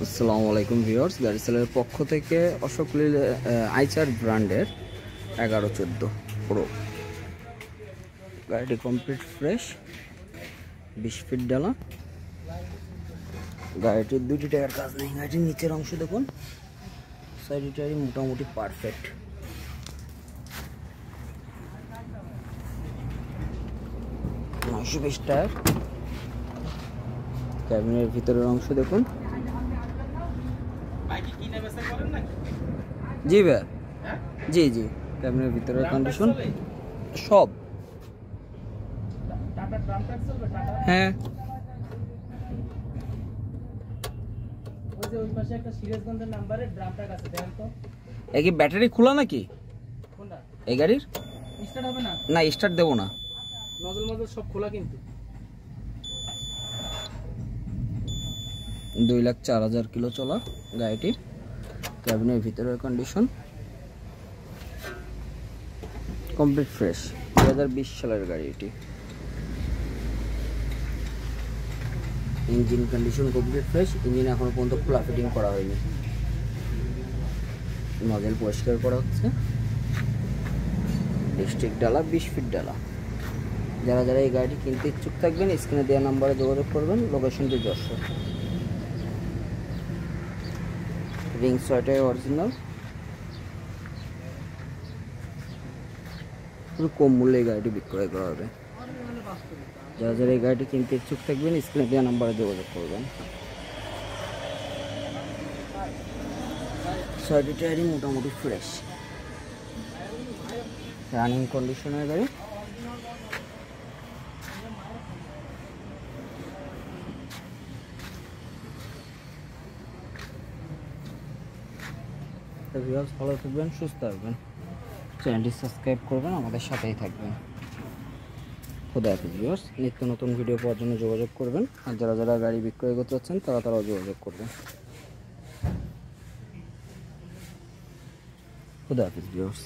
আসসালামু আলাইকুম ভিউয়ার্স, গাড়ি সেলের পক্ষ থেকে অশোক লিল আইচার ব্র্যান্ডের এগারো চোদ্দ প্রো গাড়িটি কমপ্লিট ফ্রেশ বিশ ফিট ডালা। গাড়িটির দুটি টায়ার কাজ নেই। গাড়িটির নিচের অংশ দেখুন সাইড টায়ারই মোটামুটি পারফেক্ট নয়শো বিশ টায়ার ক্যাবিনের ভিতরের অংশ দেখুন। জি ভাই জি জি। ক্যাবিনের ভিতরের কন্ডিশন সব। হ্যাঁ। কি ব্যাটারি খোলা নাকি? এই গাড়ির? না? না স্টার্ট দেবো না। নজল মজল সব খোলা কিন্তু। দুই লাখ চার হাজার কিলো চলা গাড়িটি ক্যাবিনের ভিতরের কন্ডিশন কমপ্লিট ফ্রেশ দু হাজার বিশ সালের গাড়ি এটি। Engine condition complete fresh engine এখনও পর্যন্ত খোলা ফিটিং করা হয়নি। নজেল পরিষ্কার করা হচ্ছে। ডিস্ট্রিক্ট ডালা, বিশ ফিট ডালা। যারা যারা এই গাড়িটি কিনতে ইচ্ছুক থাকবেন স্ক্রিনে দেওয়া নাম্বারে যোগাযোগ করবেন। লোকেশনটি যশোর। রিং ছয়টাই অরিজিনাল খুব কম মূল্যে এই গাড়িটি বিক্রয় করা হবে। যারা যারা এই গাড়িটি কিনতে ইচ্ছুক থাকবেন, স্ক্রিনে দেওয়া নাম্বারে যোগাযোগ করবেন। ছয়টি টায়ারই মোটামুটি ফ্রেশ রানিং কন্ডিশনের গাড়ি। একটা ভিউয়ার্স, ভালো থাকবেন, সুস্থ থাকবেন। চ্যানেলটি সাবস্ক্রাইব করবেন, আমাদের সাথেই থাকবেন। খুদা হাফিজ ভিউয়ার্স, নিত্য নতুন ভিডিও পাওয়ার জন্য যোগাযোগ করবেন। আর যারা যারা গাড়ি বিক্রয় করতে চাচ্ছেন, তারা তারাও যোগাযোগ করবেন। খুদা হাফিজ ভিউয়ার্স।